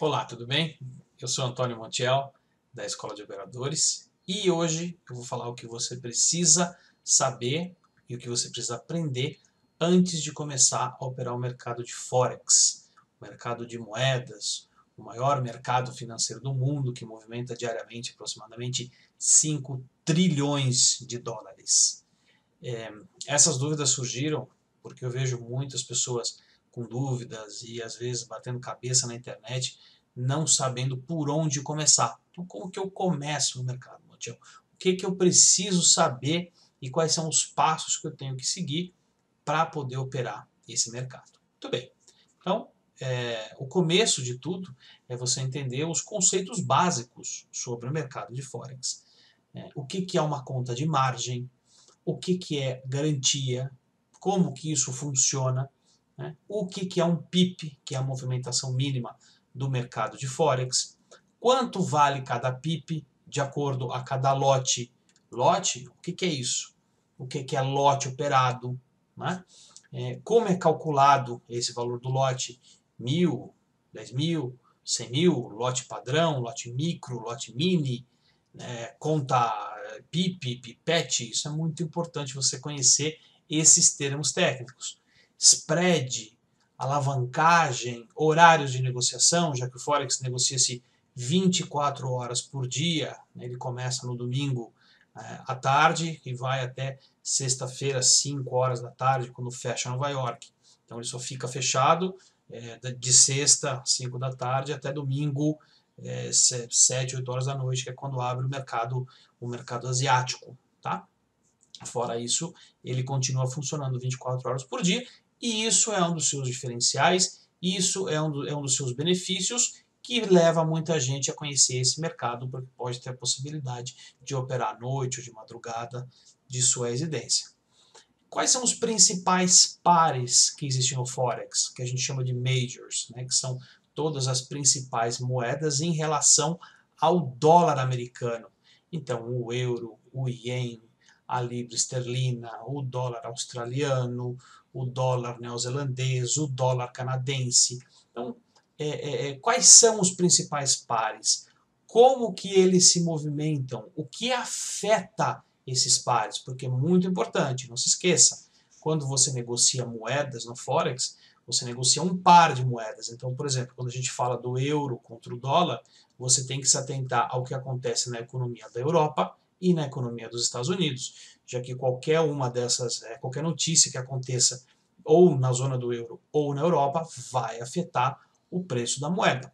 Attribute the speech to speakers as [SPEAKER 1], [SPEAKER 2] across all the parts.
[SPEAKER 1] Olá, tudo bem? Eu sou Antônio Montiel, da Escola de Operadores, e hoje eu vou falar o que você precisa saber e o que você precisa aprender antes de começar a operar o mercado de Forex, o mercado de moedas, o maior mercado financeiro do mundo, que movimenta diariamente aproximadamente 5 trilhões de dólares. É, essas dúvidas surgiram porque eu vejo muitas pessoas com dúvidas e às vezes batendo cabeça na internet, não sabendo por onde começar. Então, como que eu começo no mercado, Montiel? O que, que eu preciso saber e quais são os passos que eu tenho que seguir para poder operar esse mercado? Muito bem. Então, é, o começo de tudo é você entender os conceitos básicos sobre o mercado de Forex. É, o que, que é uma conta de margem, o que, que é garantia, como que isso funciona, né? O que, que é um PIP, que é a movimentação mínima do mercado de Forex? Quanto vale cada PIP de acordo a cada lote? Lote, o que, que é isso? O que, que é lote operado? Né? É, como é calculado esse valor do lote? Mil, dez mil, cem mil, lote padrão, lote micro, lote mini, né? conta PIP, PIPET, isso é muito importante você conhecer esses termos técnicos spread, alavancagem, horários de negociação, já que o Forex negocia-se 24 horas por dia, né, ele começa no domingo é, à tarde e vai até sexta-feira, 5 horas da tarde, quando fecha Nova York. Então ele só fica fechado é, de sexta, 5 da tarde, até domingo, é, 7, 8 horas da noite, que é quando abre o mercado, o mercado asiático. Tá? Fora isso, ele continua funcionando 24 horas por dia e isso é um dos seus diferenciais, isso é um, do, é um dos seus benefícios que leva muita gente a conhecer esse mercado, porque pode ter a possibilidade de operar à noite ou de madrugada de sua residência. Quais são os principais pares que existem no Forex, que a gente chama de majors, né, que são todas as principais moedas em relação ao dólar americano? Então, o euro, o ien, a libra esterlina, o dólar australiano, o dólar neozelandês, o dólar canadense. Então, é, é, é, quais são os principais pares? Como que eles se movimentam? O que afeta esses pares? Porque é muito importante, não se esqueça, quando você negocia moedas no Forex, você negocia um par de moedas. Então, por exemplo, quando a gente fala do euro contra o dólar, você tem que se atentar ao que acontece na economia da Europa e na economia dos Estados Unidos, já que qualquer uma dessas, é, qualquer notícia que aconteça ou na zona do euro ou na Europa vai afetar o preço da moeda.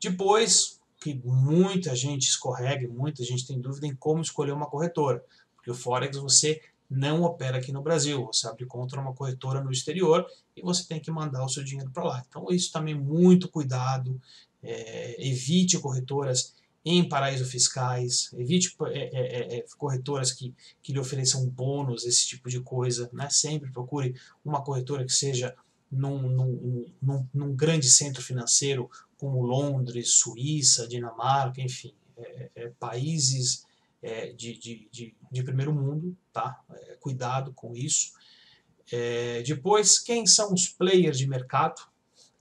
[SPEAKER 1] Depois, que muita gente escorrega, muita gente tem dúvida em como escolher uma corretora, porque o Forex você não opera aqui no Brasil, você abre conta numa corretora no exterior e você tem que mandar o seu dinheiro para lá. Então isso também muito cuidado, é, evite corretoras em paraísos fiscais, evite é é, é, é, corretoras que, que lhe ofereçam bônus, esse tipo de coisa. Né? Sempre procure uma corretora que seja num, num, num, num grande centro financeiro como Londres, Suíça, Dinamarca, enfim, é, países de, de, de, de, primeiro mundo. Tá? cuidado com isso. depois, quem são os players de mercado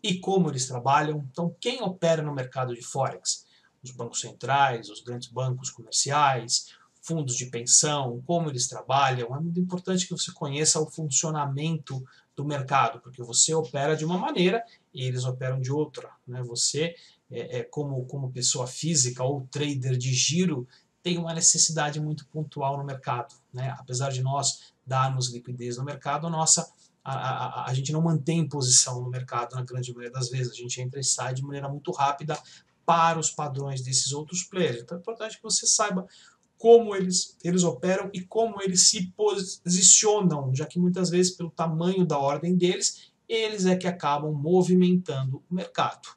[SPEAKER 1] e como eles trabalham? Então, quem opera no mercado de Forex? Os bancos centrais, os grandes bancos comerciais, fundos de pensão, como eles trabalham. É muito importante que você conheça o funcionamento do mercado, porque você opera de uma maneira e eles operam de outra. Né? Você, é, é, como, como pessoa física ou trader de giro, tem uma necessidade muito pontual no mercado. Né? Apesar de nós darmos liquidez no mercado, a nossa a, a, a, gente não mantém posição no mercado na grande maioria das vezes. A gente entra e sai de maneira muito rápida para os padrões desses outros players. Então é importante que você saiba como eles, eles operam e como eles se posicionam, já que muitas vezes, pelo tamanho da ordem deles, eles é que acabam movimentando o mercado.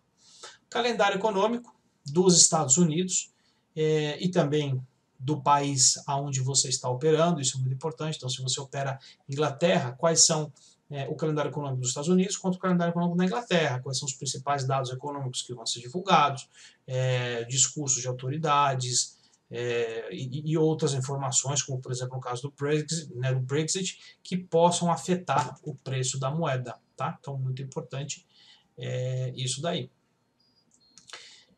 [SPEAKER 1] Calendário econômico dos Estados Unidos é, e também do país aonde você está operando, isso é muito importante. Então, se você opera Inglaterra, quais são é, o calendário econômico dos Estados Unidos quanto o calendário econômico da Inglaterra, quais são os principais dados econômicos que vão ser divulgados, é, discursos de autoridades é, e, e, outras informações, como por exemplo no caso do Brexit, né, do Brexit, que possam afetar o preço da moeda. Tá? Então, muito importante é, isso daí.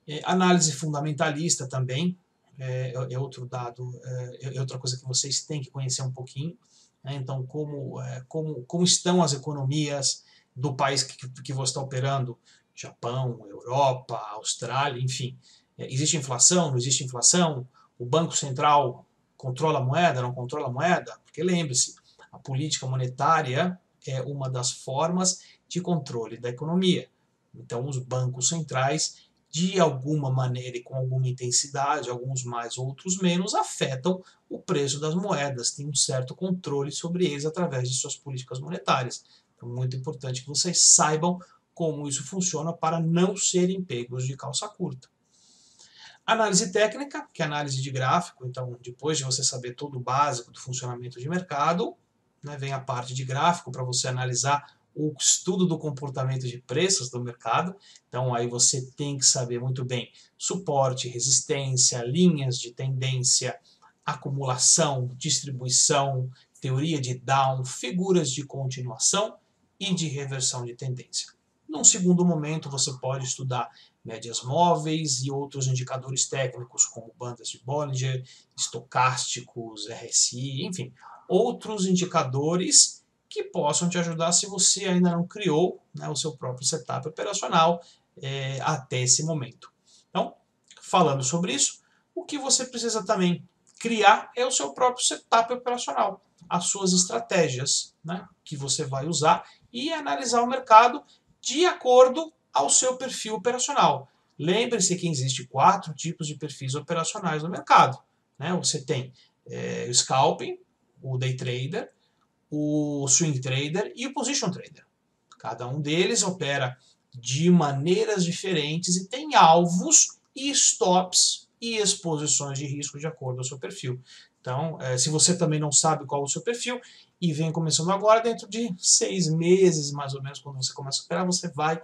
[SPEAKER 1] É, análise fundamentalista também é, é outro dado, é, é, outra coisa que vocês têm que conhecer um pouquinho. Né? Então, como, é, como, como estão as economias do país que, que você está operando, Japão, Europa, Austrália, enfim. É, existe inflação, não existe inflação? O Banco Central controla a moeda, não controla a moeda? Porque lembre-se, a política monetária é uma das formas de controle da economia. Então, os bancos centrais, de alguma maneira e com alguma intensidade, alguns mais, outros menos, afetam o preço das moedas, têm um certo controle sobre eles através de suas políticas monetárias. Então, muito importante que vocês saibam como isso funciona para não serem pegos de calça curta. Análise técnica, que é análise de gráfico, então depois de você saber todo o básico do funcionamento de mercado, né, vem a parte de gráfico para você analisar o estudo do comportamento de preços do mercado. Então aí você tem que saber muito bem suporte, resistência, linhas de tendência, acumulação, distribuição, teoria de Down, figuras de continuação e de reversão de tendência. Num segundo momento, você pode estudar médias móveis e outros indicadores técnicos, como bandas de Bollinger, estocásticos, RSI, enfim, outros indicadores que possam te ajudar se você ainda não criou né, o seu próprio setup operacional é, até esse momento. Então, falando sobre isso, o que você precisa também criar é o seu próprio setup operacional, as suas estratégias né, que você vai usar e analisar o mercado de acordo ao seu perfil operacional. Lembre-se que existe quatro tipos de perfis operacionais no mercado. Né? Você tem é, o scalping, o day trader, o swing trader e o position trader. Cada um deles opera de maneiras diferentes e tem alvos e stops e exposições de risco de acordo com o seu perfil. Então, é, se você também não sabe qual é o seu perfil e vem começando agora, dentro de seis meses, mais ou menos, quando você começa a operar, você vai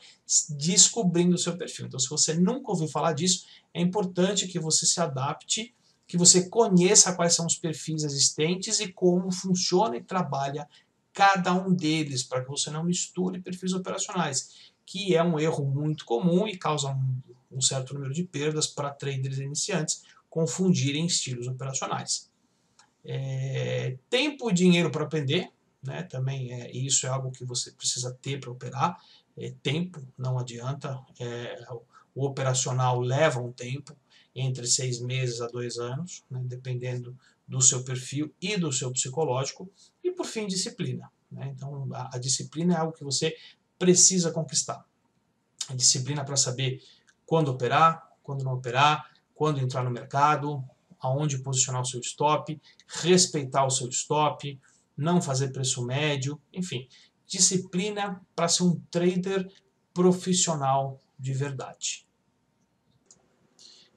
[SPEAKER 1] descobrindo o seu perfil. Então, se você nunca ouviu falar disso, é importante que você se adapte, que você conheça quais são os perfis existentes e como funciona e trabalha cada um deles, para que você não misture perfis operacionais, que é um erro muito comum e causa um, um certo número de perdas para traders iniciantes confundirem estilos operacionais. É, tempo e dinheiro para aprender, né? também é, isso é algo que você precisa ter para operar. É, tempo, não adianta. É, o operacional leva um tempo, entre seis meses a dois anos, né? dependendo do seu perfil e do seu psicológico. E por fim, disciplina. Né? Então, a, a disciplina é algo que você precisa conquistar. A disciplina para saber quando operar, quando não operar, quando entrar no mercado, aonde posicionar o seu stop, respeitar o seu stop, não fazer preço médio, enfim, disciplina para ser um trader profissional de verdade.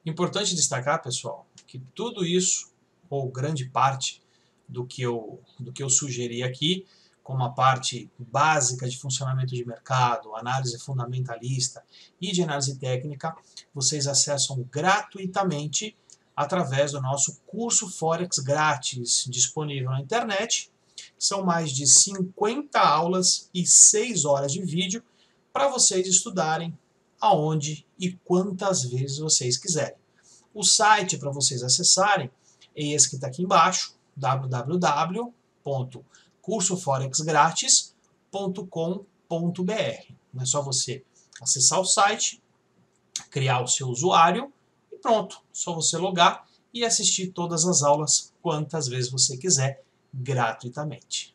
[SPEAKER 1] Importante destacar, pessoal, que tudo isso, ou grande parte do que eu, do que eu sugeri aqui, como a parte básica de funcionamento de mercado, análise fundamentalista e de análise técnica, vocês acessam gratuitamente através do nosso curso Forex grátis disponível na internet. São mais de 50 aulas e 6 horas de vídeo para vocês estudarem aonde e quantas vezes vocês quiserem. O site para vocês acessarem é esse que está aqui embaixo, www.cursoforexgrátis.com.br. É só você acessar o site, criar o seu usuário pronto, só você logar e assistir todas as aulas quantas vezes você quiser gratuitamente.